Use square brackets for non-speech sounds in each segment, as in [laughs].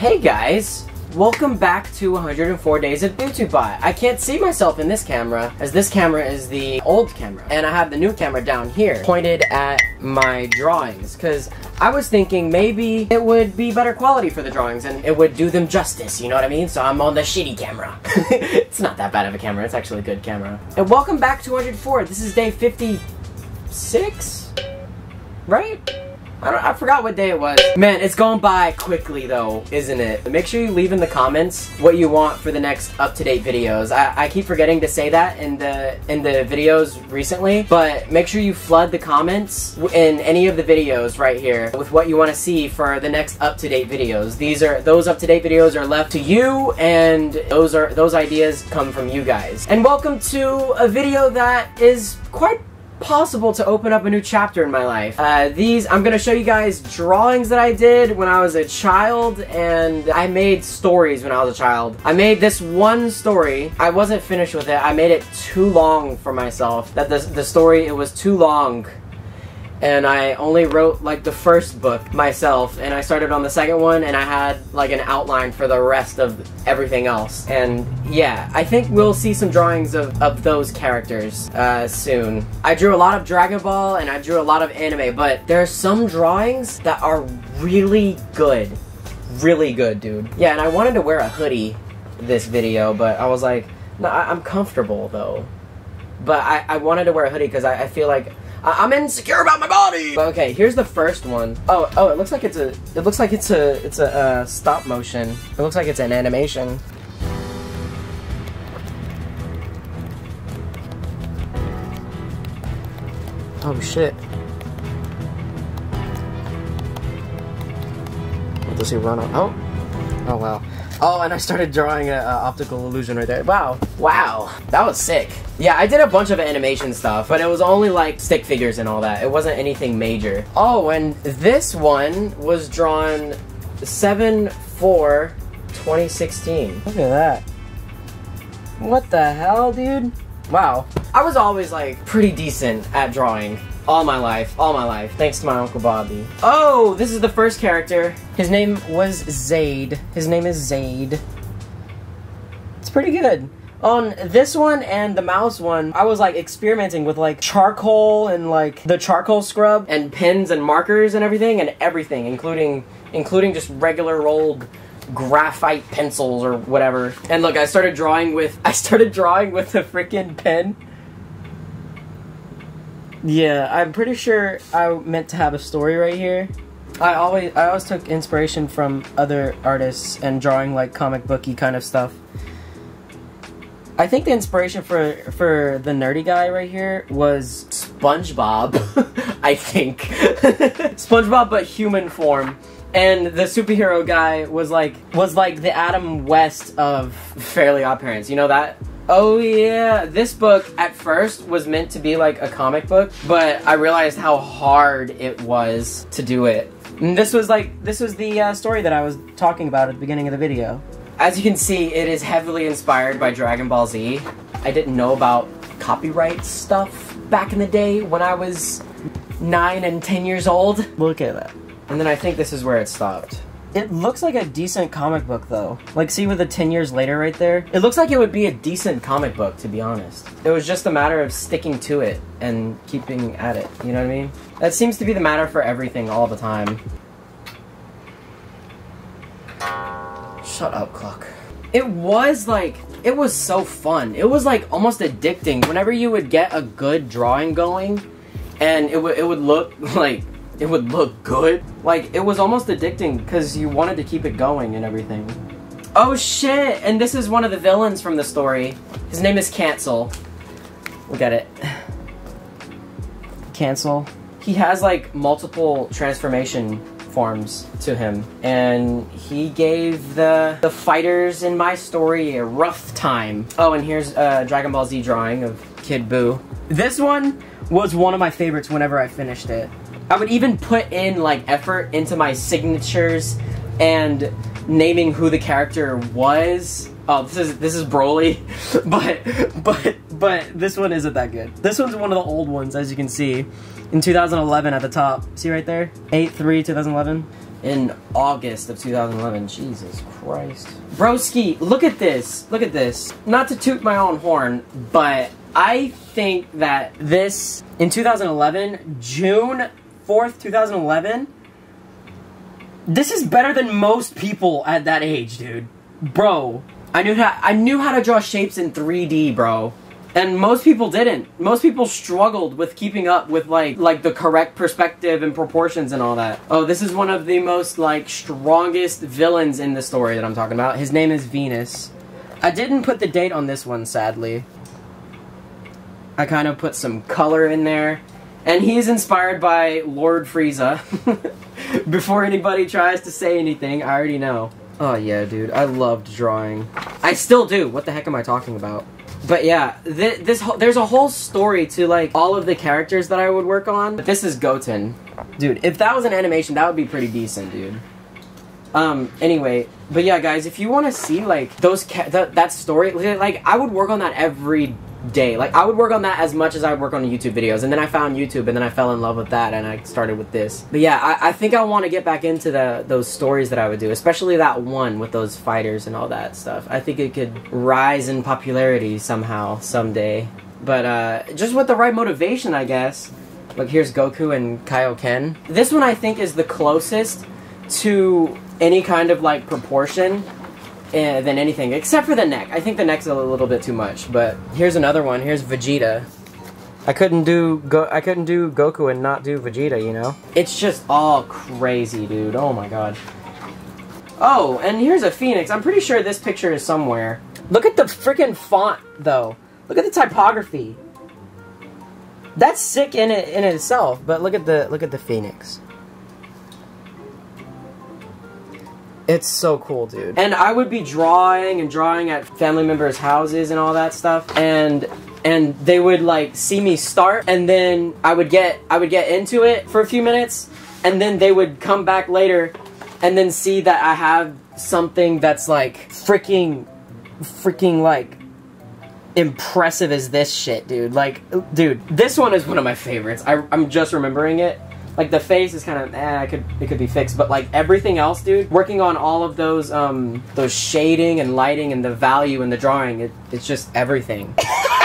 Hey guys! Welcome back to 104 Days of BepTweBot. I can't see myself in this camera, as this camera is the old camera. And I have the new camera down here, pointed at my drawings, because I was thinking maybe it would be better quality for the drawings, and it would do them justice, you know what I mean? So I'm on the shitty camera. [laughs] it's not that bad of a camera, it's actually a good camera. And welcome back to 104, this is day 56? Right? I, I forgot what day it was. Man, it's going by quickly though, isn't it? Make sure you leave in the comments what you want for the next up-to-date videos. I, I keep forgetting to say that in the in the videos recently, but make sure you flood the comments in any of the videos right here with what you want to see for the next up-to-date videos. These are those up-to-date videos are left to you, and those are those ideas come from you guys. And welcome to a video that is quite possible to open up a new chapter in my life. Uh, these, I'm gonna show you guys drawings that I did when I was a child, and I made stories when I was a child. I made this one story. I wasn't finished with it. I made it too long for myself. That the, the story, it was too long and I only wrote like the first book myself and I started on the second one and I had like an outline for the rest of everything else. And yeah I think we'll see some drawings of, of those characters uh, soon. I drew a lot of Dragon Ball and I drew a lot of anime but there are some drawings that are really good. Really good dude. Yeah and I wanted to wear a hoodie this video but I was like no I, am comfortable though. But I, I wanted to wear a hoodie because I, I feel like I am insecure about my body. Okay, here's the first one. Oh, oh, it looks like it's a, it looks like it's a, it's a uh, stop motion. It looks like it's an animation. Oh shit. What does he run on? Oh, oh wow. Oh, and I started drawing an optical illusion right there. Wow. Wow. That was sick. Yeah, I did a bunch of animation stuff, but it was only like stick figures and all that. It wasn't anything major. Oh, and this one was drawn 7-4-2016. Look at that. What the hell, dude? Wow. I was always like pretty decent at drawing. All my life, all my life, thanks to my Uncle Bobby. Oh, this is the first character. His name was Zaid. His name is Zaid. It's pretty good. On this one and the mouse one, I was like experimenting with like charcoal and like the charcoal scrub and pens and markers and everything and everything, including including just regular old graphite pencils or whatever. And look, I started drawing with [laughs] I started drawing with a freaking pen yeah, I'm pretty sure I meant to have a story right here. I always I always took inspiration from other artists and drawing like comic booky kind of stuff. I think the inspiration for for the nerdy guy right here was SpongeBob. [laughs] I think [laughs] SpongeBob, but human form. And the superhero guy was like was like the Adam West of Fairly Odd Parents. You know that Oh yeah, this book at first was meant to be like a comic book, but I realized how hard it was to do it. And this was like, this was the uh, story that I was talking about at the beginning of the video. As you can see, it is heavily inspired by Dragon Ball Z. I didn't know about copyright stuff back in the day when I was 9 and 10 years old. Look at that. And then I think this is where it stopped. It looks like a decent comic book, though. Like, see with the 10 years later right there? It looks like it would be a decent comic book, to be honest. It was just a matter of sticking to it and keeping at it, you know what I mean? That seems to be the matter for everything all the time. Shut up, clock. It was like, it was so fun. It was like almost addicting whenever you would get a good drawing going and it would it would look [laughs] like it would look good. Like, it was almost addicting because you wanted to keep it going and everything. Oh shit! And this is one of the villains from the story. His name is Cancel. Look at it. Cancel. He has like multiple transformation forms to him and he gave the the fighters in my story a rough time. Oh, and here's a Dragon Ball Z drawing of Kid Buu. This one was one of my favorites whenever I finished it. I would even put in like effort into my signatures and naming who the character was. Oh, this is this is Broly, [laughs] but but but this one isn't that good. This one's one of the old ones, as you can see, in 2011 at the top. See right there, 8 3 2011. in August of 2011. Jesus Christ. Broski, look at this. Look at this. Not to toot my own horn, but I think that this, in 2011, June 4th, 2011, this is better than most people at that age, dude. Bro, I knew how I knew how to draw shapes in 3D, bro. And most people didn't. Most people struggled with keeping up with like like the correct perspective and proportions and all that. Oh, this is one of the most like strongest villains in the story that I'm talking about. His name is Venus. I didn't put the date on this one, sadly. I kind of put some color in there. And he's inspired by Lord Frieza. [laughs] Before anybody tries to say anything, I already know. Oh yeah, dude, I loved drawing. I still do. What the heck am I talking about? But yeah, th this there's a whole story to like all of the characters that I would work on. But this is Goten, dude. If that was an animation, that would be pretty decent, dude. Um. Anyway, but yeah, guys, if you want to see like those th that story, like I would work on that every day. Like I would work on that as much as I work on YouTube videos, and then I found YouTube, and then I fell in love with that, and I started with this. But yeah, I, I think I want to get back into the those stories that I would do, especially that one with those fighters and all that stuff. I think it could rise in popularity somehow someday. But uh, just with the right motivation, I guess. Look, here's Goku and Kaioken. This one I think is the closest to any kind of like proportion Eh, than anything, except for the neck. I think the neck's a little bit too much. But here's another one. Here's Vegeta. I couldn't do go. I couldn't do Goku and not do Vegeta. You know. It's just all crazy, dude. Oh my god. Oh, and here's a phoenix. I'm pretty sure this picture is somewhere. Look at the freaking font, though. Look at the typography. That's sick in it in itself. But look at the look at the phoenix. It's so cool, dude. And I would be drawing and drawing at family members' houses and all that stuff, and and they would like see me start, and then I would get I would get into it for a few minutes, and then they would come back later, and then see that I have something that's like freaking, freaking like impressive as this shit, dude. Like, dude, this one is one of my favorites. I, I'm just remembering it like the face is kind of eh, it could it could be fixed, but like everything else, dude, working on all of those um those shading and lighting and the value and the drawing, it, it's just everything.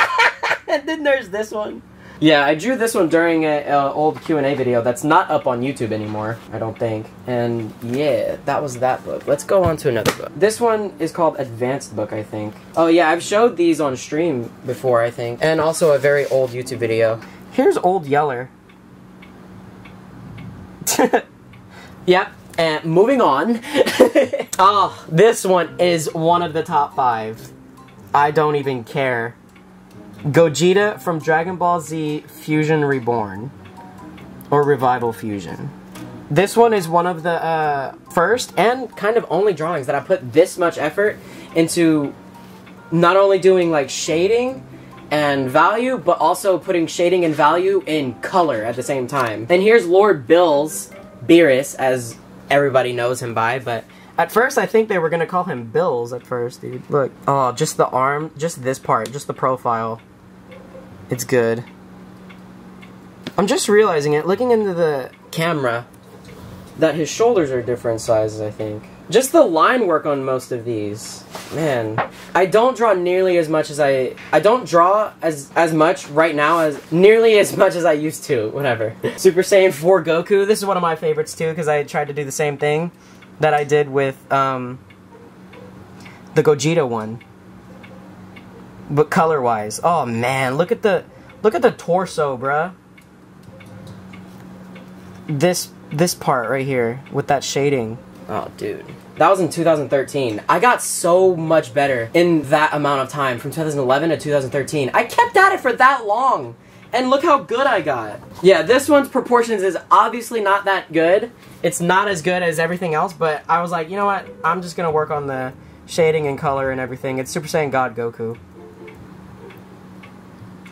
[laughs] and then there's this one. Yeah, I drew this one during an old Q&A video that's not up on YouTube anymore, I don't think. And yeah, that was that book. Let's go on to another book. This one is called Advanced Book, I think. Oh yeah, I've showed these on stream before, I think. And also a very old YouTube video. Here's Old Yeller. [laughs] yep. And moving on. [laughs] oh, this one is one of the top five. I don't even care. Gogeta from Dragon Ball Z Fusion Reborn. Or Revival Fusion. This one is one of the uh, first and kind of only drawings that I put this much effort into not only doing like shading and value, but also putting shading and value in color at the same time. And here's Lord Bills, Beerus, as everybody knows him by, but at first I think they were gonna call him Bills at first, dude. Look, oh, just the arm, just this part, just the profile. It's good. I'm just realizing it, looking into the camera, that his shoulders are different sizes, I think. Just the line work on most of these. Man, I don't draw nearly as much as I... I don't draw as as much right now as... Nearly as much as I used to. Whatever. [laughs] Super Saiyan 4 Goku. This is one of my favorites too because I tried to do the same thing that I did with um, the Gogeta one. But color-wise. Oh man, look at the... Look at the torso, bruh. This this part right here with that shading. Oh, dude. That was in 2013. I got so much better in that amount of time, from 2011 to 2013. I kept at it for that long, and look how good I got. Yeah, this one's proportions is obviously not that good. It's not as good as everything else, but I was like, you know what? I'm just gonna work on the shading and color and everything. It's Super Saiyan God Goku.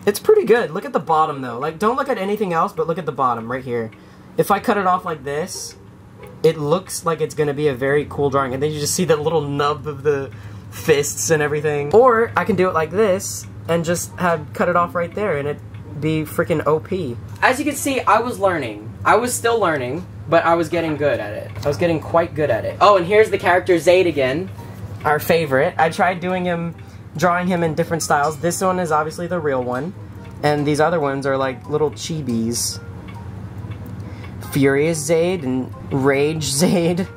It's pretty good. Look at the bottom, though. Like, don't look at anything else, but look at the bottom right here. If I cut it off like this, it looks like it's gonna be a very cool drawing, and then you just see that little nub of the fists and everything. Or I can do it like this and just have cut it off right there, and it be freaking OP. As you can see, I was learning. I was still learning. but I was getting good at it. I was getting quite good at it. Oh, and here's the character Zaid again, our favorite. I tried doing him, drawing him in different styles. This one is obviously the real one, and these other ones are like little chibis. Furious Zaid and Rage Zaid.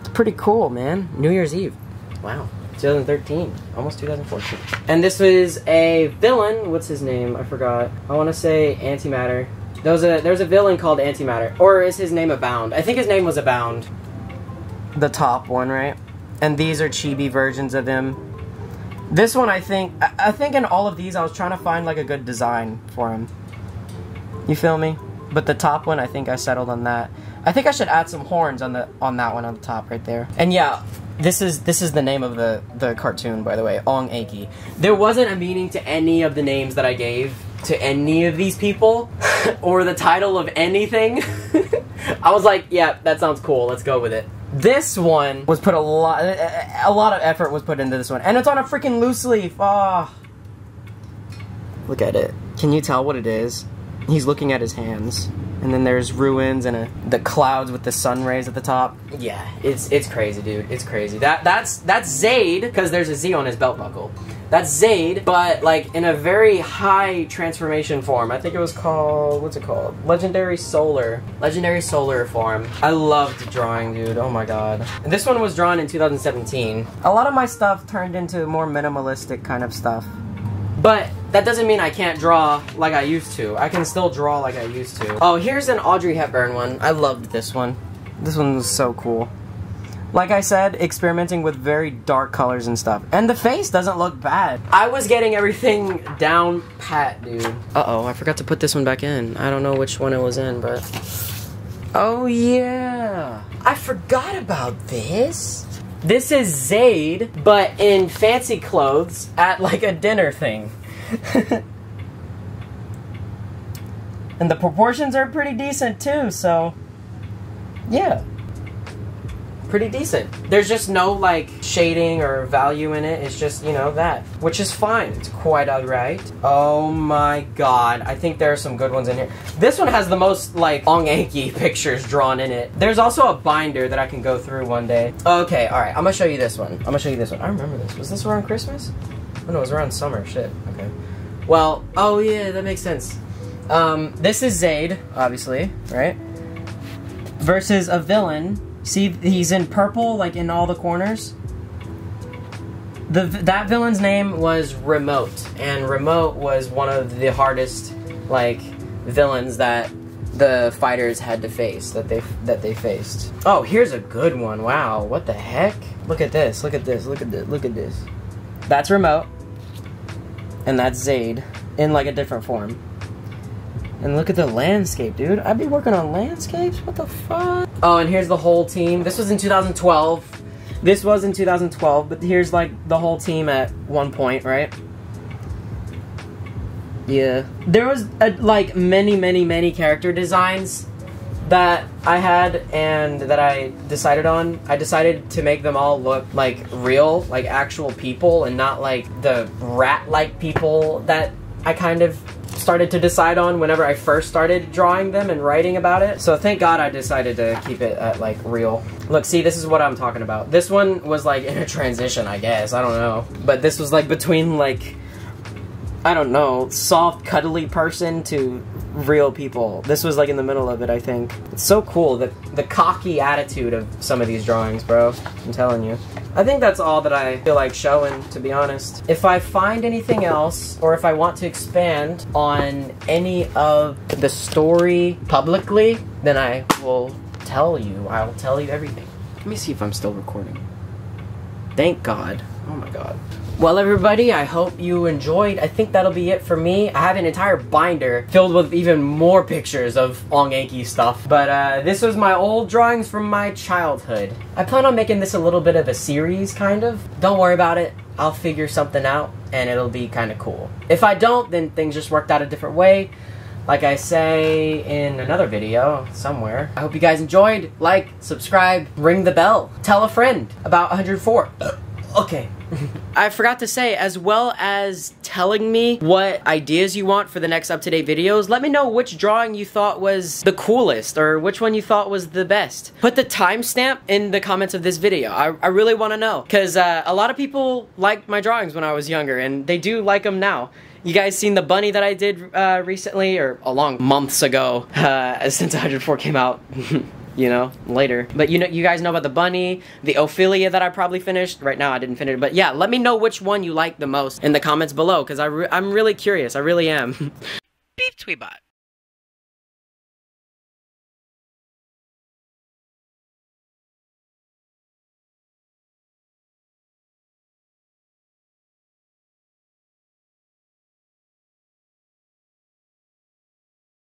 It's pretty cool, man. New Year's Eve. Wow. 2013, almost 2014. And this was a villain. What's his name? I forgot. I want to say Antimatter. There was a there's a villain called Antimatter, or is his name Abound? I think his name was Abound. The top one, right? And these are chibi versions of him. This one, I think, I think in all of these, I was trying to find like a good design for him. You feel me? But the top one, I think I settled on that. I think I should add some horns on the on that one on the top right there. And yeah, this is this is the name of the the cartoon, by the way, Ong Eki. There wasn't a meaning to any of the names that I gave to any of these people, [laughs] or the title of anything. [laughs] I was like, yeah, that sounds cool. Let's go with it. This one was put a lot, a lot of effort was put into this one, and it's on a freaking loose leaf. Ah, oh. look at it. Can you tell what it is? He's looking at his hands and then there's ruins and a, the clouds with the sun rays at the top. Yeah, it's it's crazy, dude. It's crazy. That that's that's Zaid because there's a Z on his belt buckle. That's Zaid, but like in a very high transformation form. I think it was called what's it called? Legendary Solar. Legendary Solar form. I loved drawing, dude. Oh my god. And this one was drawn in 2017. A lot of my stuff turned into more minimalistic kind of stuff. But that doesn't mean I can't draw like I used to. I can still draw like I used to. Oh, here's an Audrey Hepburn one. I loved this one. This one was so cool. Like I said, experimenting with very dark colors and stuff. And the face doesn't look bad. I was getting everything down pat, dude. Uh-oh, I forgot to put this one back in. I don't know which one it was in, but... Oh, yeah. I forgot about this. This is Zaid, but in fancy clothes at like a dinner thing. [laughs] and the proportions are pretty decent too, so yeah pretty decent. There's just no like shading or value in it. It's just, you know, that, which is fine. It's quite alright. Oh my god. I think there are some good ones in here. This one has the most like Ong Eki [laughs] pictures drawn in it. There's also a binder that I can go through one day. Okay, alright. I'm gonna show you this one. I'm gonna show you this one. I remember this. Was this around Christmas? Oh no, it was around summer. Shit. Okay. Well, oh yeah, that makes sense. Um, this is Zaid, obviously, right? Versus a villain See, he's in purple, like in all the corners. The that villain's name was Remote, and Remote was one of the hardest, like, villains that the fighters had to face that they that they faced. Oh, here's a good one. Wow, what the heck? Look at this. Look at this. Look at this. Look at this. That's Remote, and that's Zaid in like a different form. And look at the landscape, dude. I'd be working on landscapes? What the fuck? Oh, and here's the whole team. This was in 2012. This was in 2012, but here's like the whole team at one point, right? Yeah. There was a, like many, many, many character designs that I had and that I decided on. I decided to make them all look like real, like actual people and not like the rat-like people that I kind of started to decide on whenever I first started drawing them and writing about it. So thank God I decided to keep it at like real. Look, see, this is what I'm talking about. This one was like in a transition, I guess. I don't know. But this was like between like I don't know, soft, cuddly person to real people. This was like in the middle of it, I think. It's so cool, the, the cocky attitude of some of these drawings, bro. I'm telling you. I think that's all that I feel like showing, to be honest. If I find anything else, or if I want to expand on any of the story publicly, then I will tell you. I'll tell you everything. Let me see if I'm still recording. Thank God. Oh my God. Well, everybody, I hope you enjoyed. I think that'll be it for me. I have an entire binder filled with even more pictures of Ong Eki stuff. But uh, this was my old drawings from my childhood. I plan on making this a little bit of a series, kind of. Don't worry about it. I'll figure something out, and it'll be kind of cool. If I don't, then things just worked out a different way. Like I say in another video somewhere. I hope you guys enjoyed. Like, subscribe, ring the bell, tell a friend about 104. [coughs] Okay. [laughs] I forgot to say, as well as telling me what ideas you want for the next up-to-date videos, let me know which drawing you thought was the coolest or which one you thought was the best. Put the timestamp in the comments of this video. I, I really want to know because uh, a lot of people liked my drawings when I was younger and they do like them now. You guys seen the bunny that I did uh, recently or a long months ago [laughs] uh, since 104 came out? [laughs] you know, later. But you know, you guys know about the bunny, the Ophelia that I probably finished. Right now, I didn't finish it, but yeah, let me know which one you like the most in the comments below, because re I'm really curious. I really am. [laughs] BepTweBot.